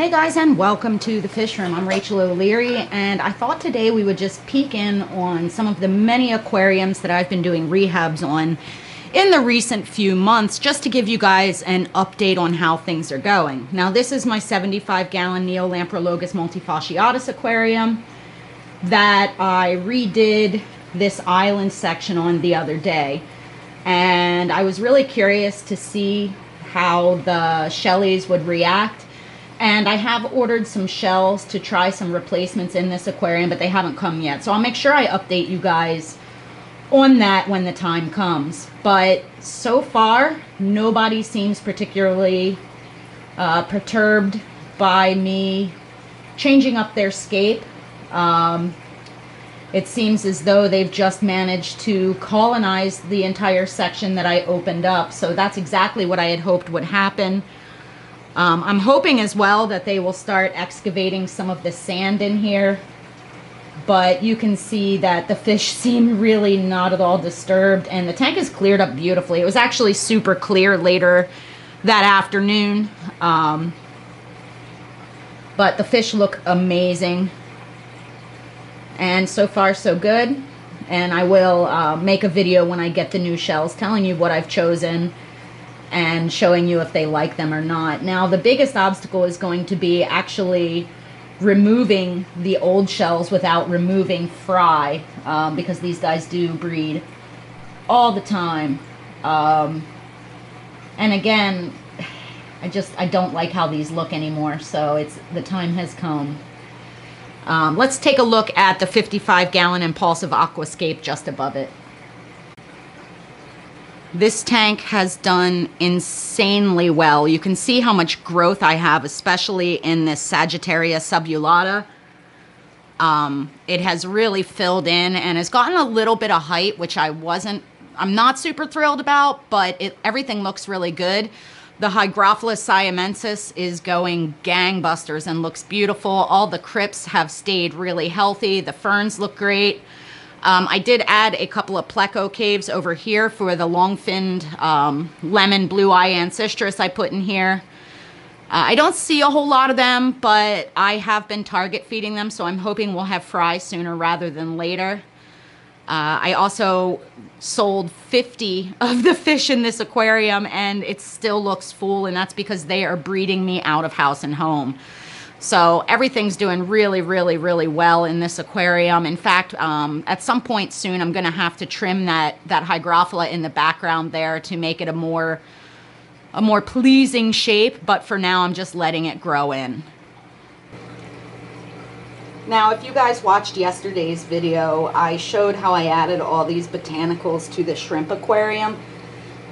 Hey guys and welcome to the fish room. I'm Rachel O'Leary and I thought today we would just peek in on some of the many aquariums that I've been doing rehabs on in the recent few months just to give you guys an update on how things are going. Now this is my 75 gallon Neolamprologus multifasciatus aquarium that I redid this island section on the other day and I was really curious to see how the Shellies would react and I have ordered some shells to try some replacements in this aquarium, but they haven't come yet. So I'll make sure I update you guys on that when the time comes. But so far, nobody seems particularly uh, perturbed by me changing up their scape. Um, it seems as though they've just managed to colonize the entire section that I opened up. So that's exactly what I had hoped would happen. Um, I'm hoping as well that they will start excavating some of the sand in here. But you can see that the fish seem really not at all disturbed. And the tank is cleared up beautifully. It was actually super clear later that afternoon. Um, but the fish look amazing. And so far so good. And I will uh, make a video when I get the new shells telling you what I've chosen and showing you if they like them or not. Now, the biggest obstacle is going to be actually removing the old shells without removing fry um, because these guys do breed all the time. Um, and again, I just, I don't like how these look anymore, so it's, the time has come. Um, let's take a look at the 55 gallon impulsive aquascape just above it. This tank has done insanely well. You can see how much growth I have, especially in this Sagittaria subulata. Um, it has really filled in and has gotten a little bit of height, which I wasn't, I'm not super thrilled about, but it, everything looks really good. The Hygrophila siamensis is going gangbusters and looks beautiful. All the crypts have stayed really healthy. The ferns look great. Um, I did add a couple of pleco caves over here for the long-finned um, lemon blue eye Ancistrus I put in here. Uh, I don't see a whole lot of them, but I have been target feeding them, so I'm hoping we'll have fry sooner rather than later. Uh, I also sold 50 of the fish in this aquarium, and it still looks full, and that's because they are breeding me out of house and home. So everything's doing really, really, really well in this aquarium. In fact, um, at some point soon, I'm going to have to trim that that hygrophila in the background there to make it a more a more pleasing shape. But for now, I'm just letting it grow in. Now, if you guys watched yesterday's video, I showed how I added all these botanicals to the shrimp aquarium.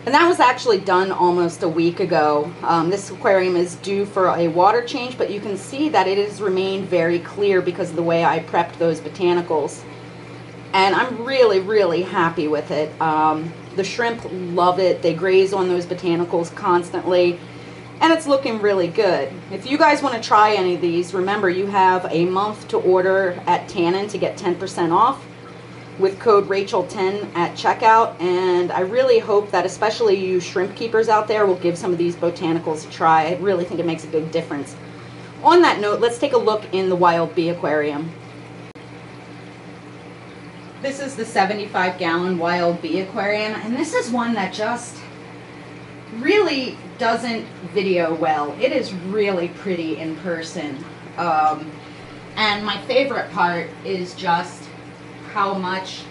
And that was actually done almost a week ago. Um, this aquarium is due for a water change, but you can see that it has remained very clear because of the way I prepped those botanicals. And I'm really, really happy with it. Um, the shrimp love it. They graze on those botanicals constantly. And it's looking really good. If you guys want to try any of these, remember you have a month to order at Tannin to get 10% off with code Rachel10 at checkout. And I really hope that especially you shrimp keepers out there will give some of these botanicals a try. I really think it makes a big difference. On that note, let's take a look in the Wild Bee Aquarium. This is the 75 gallon Wild Bee Aquarium, and this is one that just really doesn't video well. It is really pretty in person. Um, and my favorite part is just how much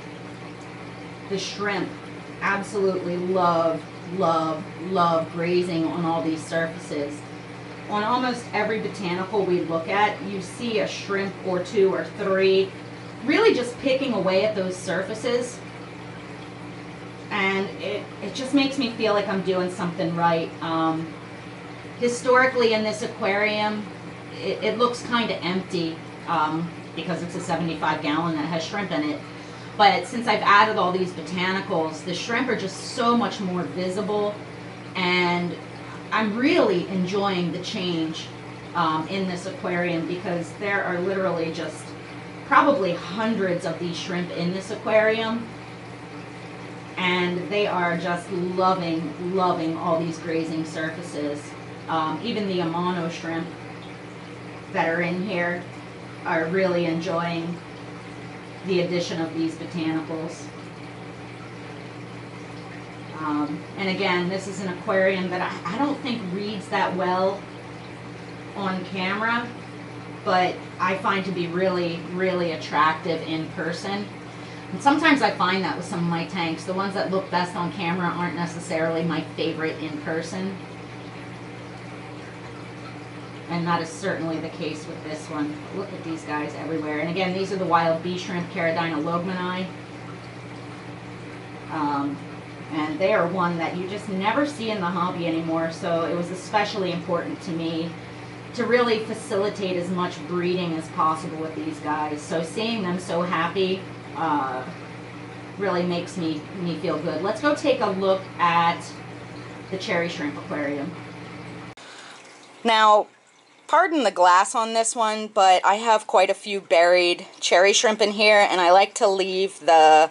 the shrimp absolutely love, love, love grazing on all these surfaces. On almost every botanical we look at, you see a shrimp or two or three really just picking away at those surfaces. And it, it just makes me feel like I'm doing something right. Um, historically in this aquarium, it, it looks kind of empty. Um, because it's a 75 gallon that has shrimp in it. But since I've added all these botanicals, the shrimp are just so much more visible and I'm really enjoying the change um, in this aquarium because there are literally just probably hundreds of these shrimp in this aquarium and they are just loving, loving all these grazing surfaces. Um, even the Amano shrimp that are in here are really enjoying the addition of these botanicals. Um, and again, this is an aquarium that I, I don't think reads that well on camera, but I find to be really, really attractive in person. And sometimes I find that with some of my tanks. The ones that look best on camera aren't necessarily my favorite in person. And that is certainly the case with this one. Look at these guys everywhere. And again, these are the wild bee shrimp, Caridina logemanni. Um, and they are one that you just never see in the hobby anymore. So it was especially important to me to really facilitate as much breeding as possible with these guys. So seeing them so happy uh, really makes me, me feel good. Let's go take a look at the cherry shrimp aquarium. Now, pardon the glass on this one, but I have quite a few buried cherry shrimp in here, and I like to leave the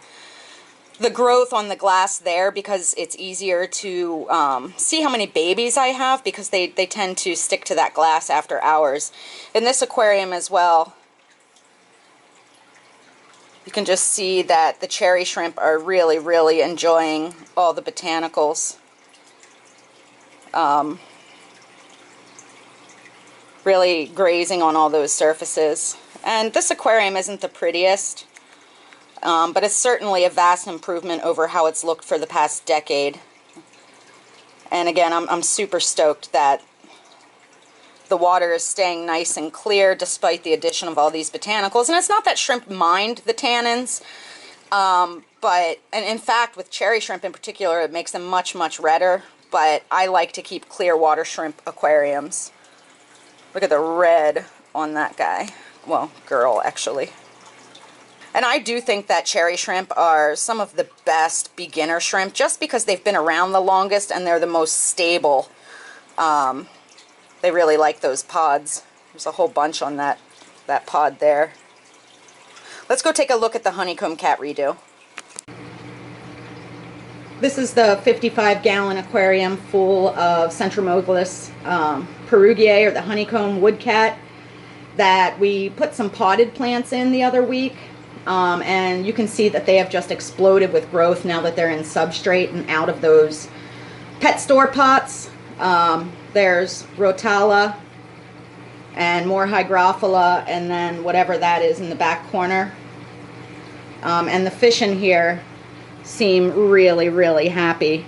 the growth on the glass there because it's easier to um, see how many babies I have because they, they tend to stick to that glass after hours. In this aquarium as well, you can just see that the cherry shrimp are really, really enjoying all the botanicals. Um, really grazing on all those surfaces. And this aquarium isn't the prettiest, um, but it's certainly a vast improvement over how it's looked for the past decade. And again, I'm, I'm super stoked that the water is staying nice and clear despite the addition of all these botanicals. And it's not that shrimp mind the tannins, um, but, and in fact, with cherry shrimp in particular, it makes them much, much redder. But I like to keep clear water shrimp aquariums. Look at the red on that guy. Well, girl, actually. And I do think that cherry shrimp are some of the best beginner shrimp just because they've been around the longest and they're the most stable. Um, they really like those pods. There's a whole bunch on that, that pod there. Let's go take a look at the honeycomb cat redo. This is the 55 gallon aquarium full of Centromochlus um, perugiae or the honeycomb woodcat that we put some potted plants in the other week. Um, and you can see that they have just exploded with growth now that they're in substrate and out of those pet store pots. Um, there's Rotala and more Hygrophila and then whatever that is in the back corner. Um, and the fish in here seem really, really happy.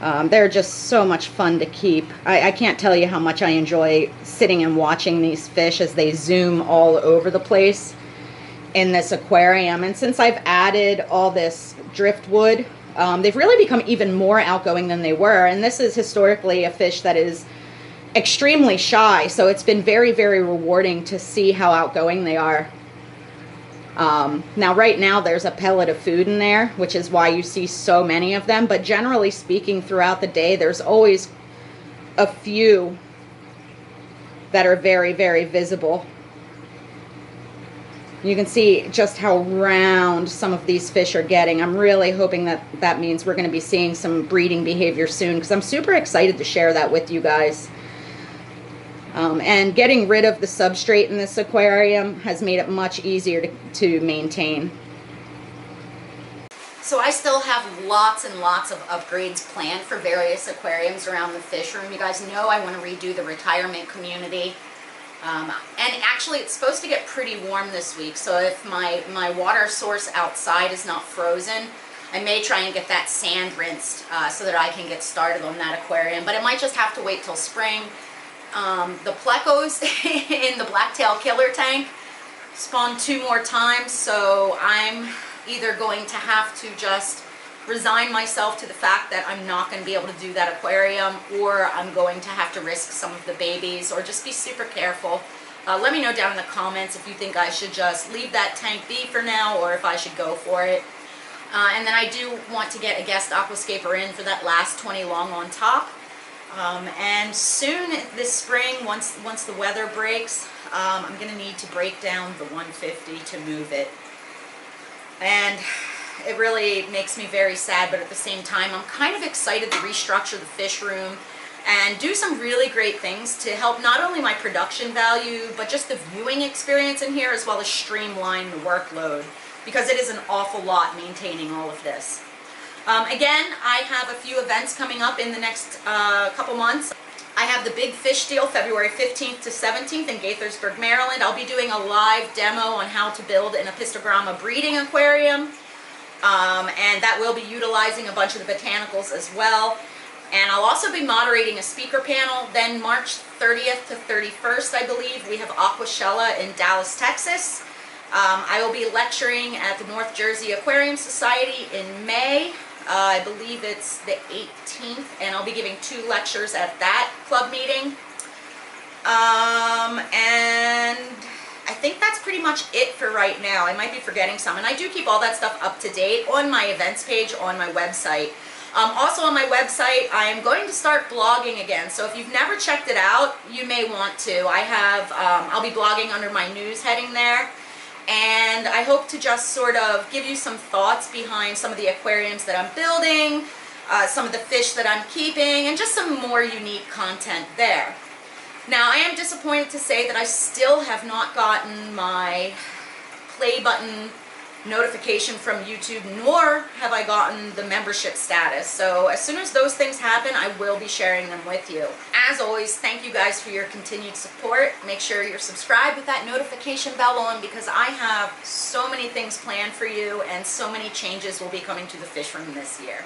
Um, they're just so much fun to keep. I, I, can't tell you how much I enjoy sitting and watching these fish as they zoom all over the place in this aquarium. And since I've added all this driftwood um, they've really become even more outgoing than they were. And this is historically a fish that is extremely shy. So it's been very, very rewarding to see how outgoing they are. Um, now, right now, there's a pellet of food in there, which is why you see so many of them. But generally speaking, throughout the day, there's always a few that are very, very visible. You can see just how round some of these fish are getting. I'm really hoping that that means we're going to be seeing some breeding behavior soon because I'm super excited to share that with you guys. Um, and getting rid of the substrate in this aquarium has made it much easier to, to maintain. So I still have lots and lots of upgrades planned for various aquariums around the fish room. You guys know I want to redo the retirement community. Um, and actually it's supposed to get pretty warm this week, so if my, my water source outside is not frozen, I may try and get that sand rinsed uh, so that I can get started on that aquarium, but it might just have to wait till spring. Um, the plecos in the blacktail killer tank spawned two more times, so I'm either going to have to just resign myself to the fact that I'm not going to be able to do that aquarium or I'm going to have to risk some of the babies or just be super careful. Uh, let me know down in the comments if you think I should just leave that tank be for now or if I should go for it. Uh, and then I do want to get a guest aquascaper in for that last 20 long on top. Um, and soon this spring, once, once the weather breaks, um, I'm going to need to break down the 150 to move it. And it really makes me very sad, but at the same time, I'm kind of excited to restructure the fish room and do some really great things to help not only my production value, but just the viewing experience in here as well as streamline the workload because it is an awful lot maintaining all of this. Um, again, I have a few events coming up in the next uh, couple months. I have the Big Fish Deal February 15th to 17th in Gaithersburg, Maryland. I'll be doing a live demo on how to build an Apistogramma breeding aquarium. Um, and that will be utilizing a bunch of the botanicals as well. And I'll also be moderating a speaker panel. Then March 30th to 31st, I believe, we have Aquashella in Dallas, Texas. Um, I will be lecturing at the North Jersey Aquarium Society in May. Uh, I believe it's the 18th, and I'll be giving two lectures at that club meeting. Um, and I think that's pretty much it for right now. I might be forgetting some, and I do keep all that stuff up to date on my events page on my website. Um, also on my website, I am going to start blogging again. So if you've never checked it out, you may want to. I have, um, I'll be blogging under my news heading there. And I hope to just sort of give you some thoughts behind some of the aquariums that I'm building, uh, some of the fish that I'm keeping, and just some more unique content there. Now, I am disappointed to say that I still have not gotten my play button notification from YouTube, nor have I gotten the membership status. So as soon as those things happen, I will be sharing them with you. As always, thank you guys for your continued support. Make sure you're subscribed with that notification bell on because I have so many things planned for you and so many changes will be coming to the fish room this year.